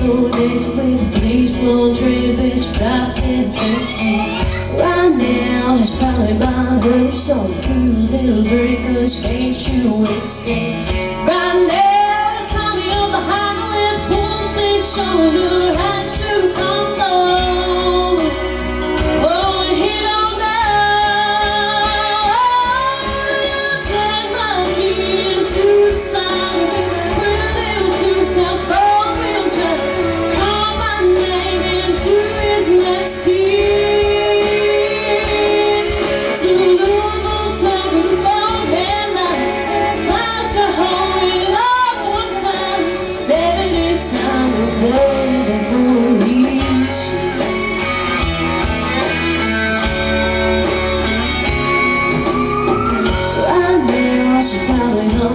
slow dance with a police laundry bitch, but I can't trust you. Right now, it's probably my her so through a little break, cause can't you escape? Right now, it's probably on behind the lamp, pulling and showing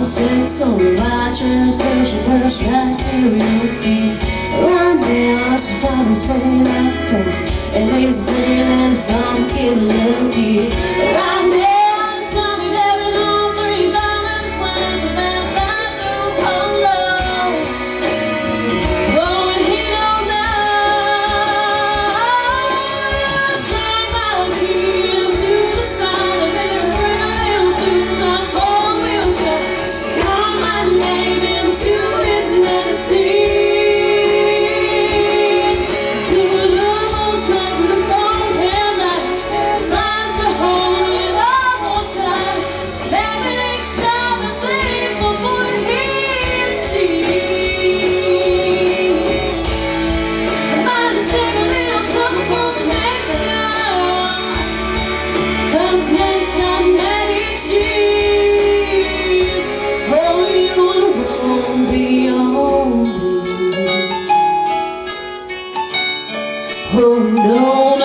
homesick So I transversion her right karaoke Right now she's probably singing out cold And thing that get lucky Right now Oh, Hold on.